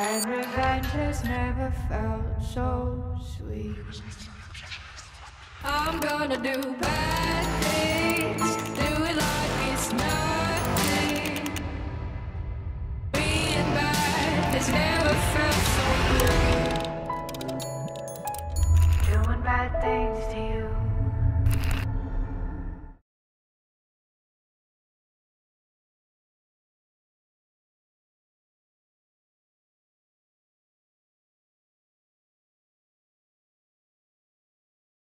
And revenge has never felt so sweet. I'm gonna do bad things, do it like it's nothing. Being bad has never felt so good. Doing bad things.